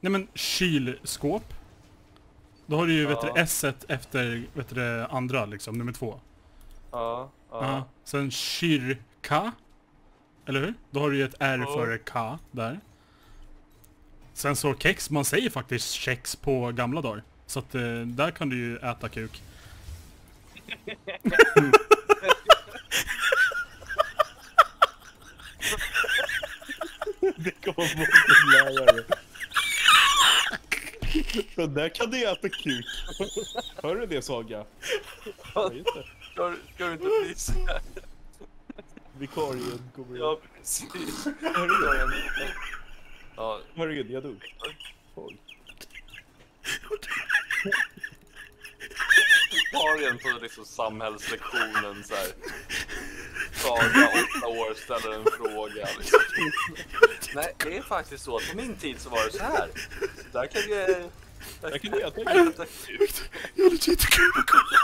Nej men kylskåp. Då har du ju Ja. S efter vet du, andra liksom, nummer två. Ja, ja. Ja. Sen kyrka. Eller hur? Då har du ju ett R Ja. före K där. Sen så kex, man säger faktiskt kex på gamla dagar. Så att eh, där kan du ju äta kuk. Det kommer många Så där kan du äta kuk. Hör du det Saga? Ja, just det. Ska, ska du inte precis... Vikarien kommer in. Ja, precis. Det? Ja, Herregud, jag dog. Oj. Vikarien på liksom samhällslektionen så här. Saga, åtta år, ställer en fråga. Liksom. Nej, det är faktiskt så att på min tid så var det så här. Där kan du... Där Jag kan äta kuk. äta kuk. Jag har legit kul att kolla